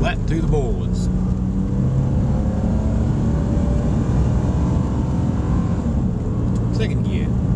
flat to the boards. Second gear.